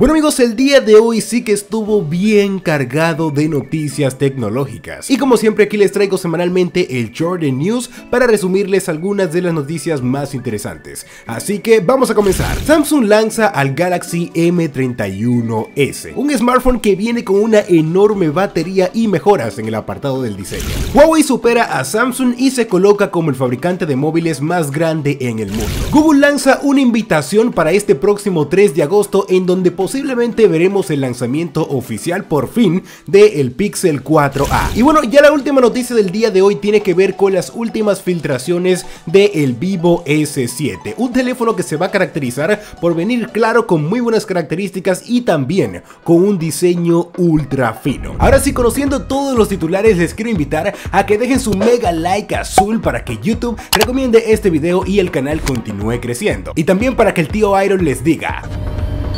Bueno amigos, el día de hoy sí que estuvo bien cargado de noticias tecnológicas. Y como siempre aquí les traigo semanalmente el Jordan News para resumirles algunas de las noticias más interesantes. Así que vamos a comenzar. Samsung lanza al Galaxy M31s, un smartphone que viene con una enorme batería y mejoras en el apartado del diseño. Huawei supera a Samsung y se coloca como el fabricante de móviles más grande en el mundo. Google lanza una invitación para este próximo 3 de agosto en donde posiblemente veremos el lanzamiento oficial por fin del el Pixel 4a. Y bueno, ya la última noticia del día de hoy tiene que ver con las últimas filtraciones del el Vivo S7, un teléfono que se va a caracterizar por venir claro con muy buenas características y también con un diseño ultra fino. Ahora sí, conociendo todos los titulares, les quiero invitar a que dejen su mega like azul para que YouTube recomiende este video y el canal continúe creciendo. Y también para que el tío Iron les diga...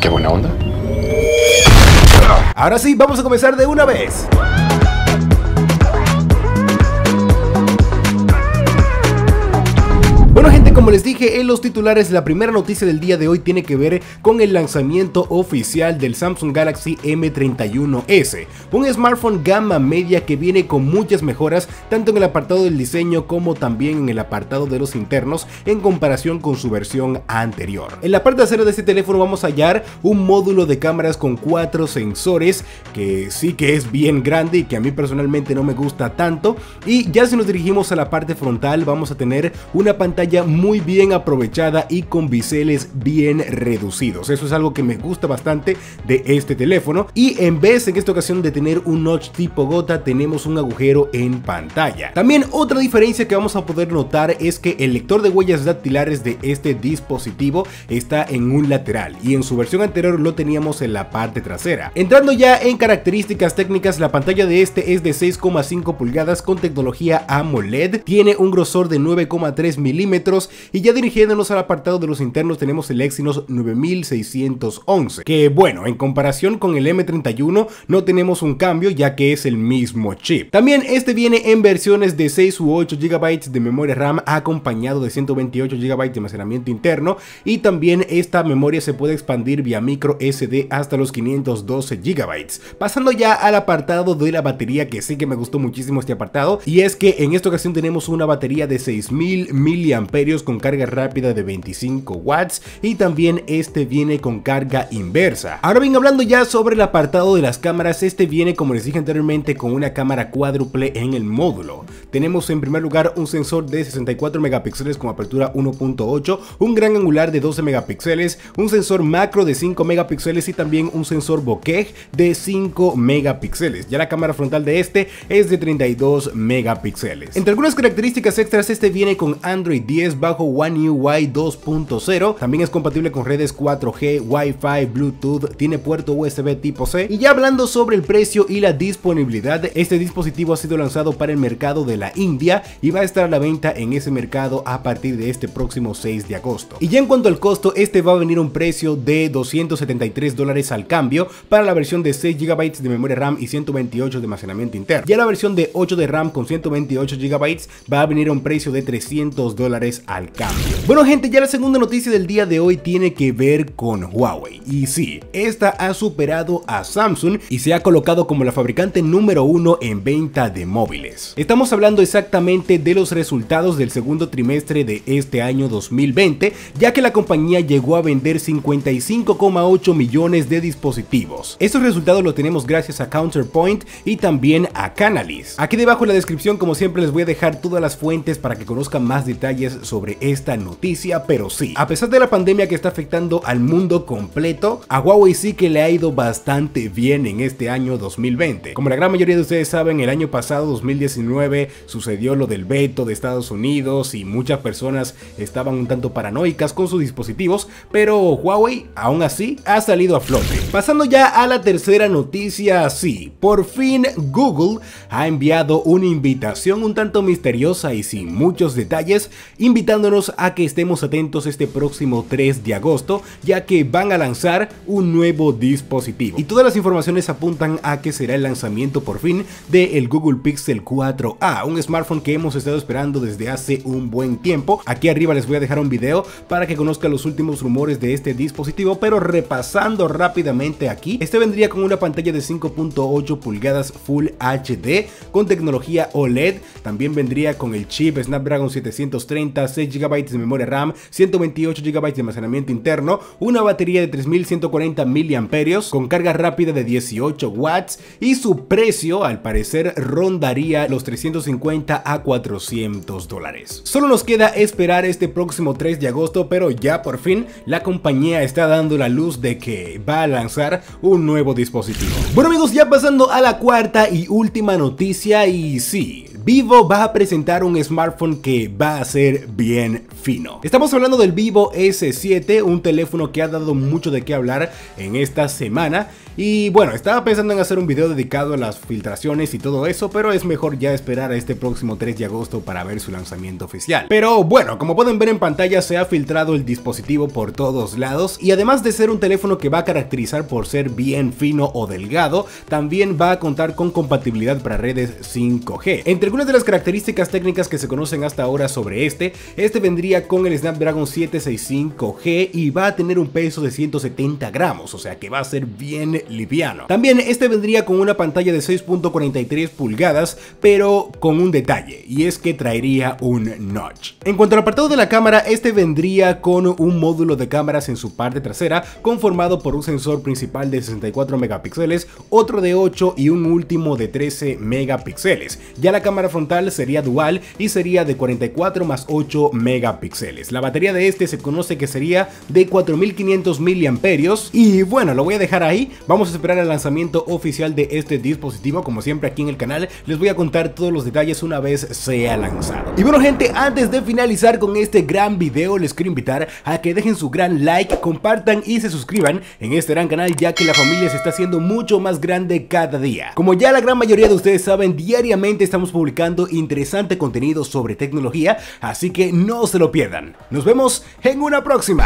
Qué buena onda. Ahora sí, vamos a comenzar de una vez. Bueno gente, como les dije en los titulares, la primera noticia del día de hoy tiene que ver con el lanzamiento oficial del Samsung Galaxy M31s, un smartphone gama media que viene con muchas mejoras tanto en el apartado del diseño como también en el apartado de los internos en comparación con su versión anterior. En la parte trasera de este teléfono vamos a hallar un módulo de cámaras con cuatro sensores que sí que es bien grande y que a mí personalmente no me gusta tanto y ya si nos dirigimos a la parte frontal vamos a tener una pantalla muy bien aprovechada y con biseles bien reducidos. Eso es algo que me gusta bastante de este teléfono. Y en vez en esta ocasión de tener un notch tipo gota, tenemos un agujero en pantalla. También otra diferencia que vamos a poder notar es que el lector de huellas dactilares de este dispositivo está en un lateral y en su versión anterior lo teníamos en la parte trasera. Entrando ya en características técnicas, la pantalla de este es de 6,5 pulgadas con tecnología AMOLED, tiene un grosor de 9,3 milímetros y ya dirigiéndonos al apartado de los internos tenemos el Exynos 9611 que bueno en comparación con el M31 no tenemos un cambio ya que es el mismo chip. También este viene en versiones de 6 u 8 GB de memoria RAM acompañado de 128 GB de almacenamiento interno y también esta memoria se puede expandir vía micro SD hasta los 512 GB. Pasando ya al apartado de la batería que sí que me gustó muchísimo este apartado y es que en esta ocasión tenemos una batería de 6000 mAh con carga rápida de 25 watts y también este viene con carga inversa. Ahora bien hablando ya sobre el apartado de las cámaras, este viene como les dije anteriormente con una cámara cuádruple en el módulo. Tenemos en primer lugar un sensor de 64 megapíxeles con apertura 1.8, un gran angular de 12 megapíxeles, un sensor macro de 5 megapíxeles y también un sensor bokeh de 5 megapíxeles. Ya la cámara frontal de este es de 32 megapíxeles. Entre algunas características extras este viene con Android 10 bajo One UI 2.0. También es compatible con redes 4G, Wi-Fi, Bluetooth, tiene puerto USB tipo C. Y ya hablando sobre el precio y la disponibilidad, este dispositivo ha sido lanzado para el mercado de la India y va a estar a la venta en ese mercado a partir de este próximo 6 de agosto. Y ya en cuanto al costo, este va a venir a un precio de 273 dólares al cambio para la versión de 6 GB de memoria RAM y 128 de almacenamiento interno. Ya la versión de 8 de RAM con 128 GB va a venir a un precio de 300 dólares al cambio. Bueno gente, ya la segunda noticia del día de hoy tiene que ver con Huawei. Y sí, esta ha superado a Samsung y se ha colocado como la fabricante número uno en venta de móviles. Estamos hablando exactamente de los resultados del segundo trimestre de este año 2020, ya que la compañía llegó a vender 55,8 millones de dispositivos. Estos resultados los tenemos gracias a Counterpoint y también a Canalys. Aquí debajo en la descripción como siempre les voy a dejar todas las fuentes para que conozcan más detalles sobre esta noticia, pero sí, a pesar de la pandemia que está afectando al mundo completo, a Huawei sí que le ha ido bastante bien en este año 2020. Como la gran mayoría de ustedes saben, el año pasado, 2019, sucedió lo del veto de Estados Unidos y muchas personas estaban un tanto paranoicas con sus dispositivos, pero Huawei aún así ha salido a flote. Pasando ya a la tercera noticia, sí, por fin Google ha enviado una invitación un tanto misteriosa y sin muchos detalles invitándonos a que estemos atentos este próximo 3 de agosto, ya que van a lanzar un nuevo dispositivo. Y todas las informaciones apuntan a que será el lanzamiento por fin del Google Pixel 4a, un smartphone que hemos estado esperando desde hace un buen tiempo. Aquí arriba les voy a dejar un video para que conozcan los últimos rumores de este dispositivo, pero repasando rápidamente aquí, este vendría con una pantalla de 5.8 pulgadas Full HD con tecnología OLED, también vendría con el chip Snapdragon 730, 6 GB de memoria RAM, 128 GB de almacenamiento interno, una batería de 3140 mAh con carga rápida de 18 watts y su precio al parecer rondaría los 350 a 400 dólares. Solo nos queda esperar este próximo 3 de agosto, pero ya por fin la compañía está dando la luz de que va a lanzar un nuevo dispositivo. Bueno amigos, ya pasando a la cuarta y última noticia y sí, Vivo va a presentar un smartphone que va a ser bien fino. Estamos hablando del Vivo S7, un teléfono que ha dado mucho de qué hablar en esta semana. Y bueno, estaba pensando en hacer un video dedicado a las filtraciones y todo eso, pero es mejor ya esperar a este próximo 3 de agosto para ver su lanzamiento oficial. Pero bueno, como pueden ver en pantalla se ha filtrado el dispositivo por todos lados y además de ser un teléfono que va a caracterizar por ser bien fino o delgado, también va a contar con compatibilidad para redes 5G. Entre algunas de las características técnicas que se conocen hasta ahora sobre este, este vendría con el Snapdragon 765G y va a tener un peso de 170 gramos, o sea que va a ser bien liviano. También este vendría con una pantalla de 6.43 pulgadas, pero con un detalle, y es que traería un notch. En cuanto al apartado de la cámara, este vendría con un módulo de cámaras en su parte trasera, conformado por un sensor principal de 64 megapíxeles, otro de 8 y un último de 13 megapíxeles. Ya la cámara frontal sería dual y sería de 44 más 8 megapíxeles. La batería de este se conoce que sería de 4500 miliamperios y bueno, lo voy a dejar ahí. Vamos a esperar el lanzamiento oficial de este dispositivo, como siempre aquí en el canal, les voy a contar todos los detalles una vez sea lanzado. Y bueno gente, antes de finalizar con este gran video, les quiero invitar a que dejen su gran like, compartan y se suscriban en este gran canal ya que la familia se está haciendo mucho más grande cada día. Como ya la gran mayoría de ustedes saben, diariamente estamos publicando interesante contenido sobre tecnología, así que no se lo pierdan. Nos vemos en una próxima.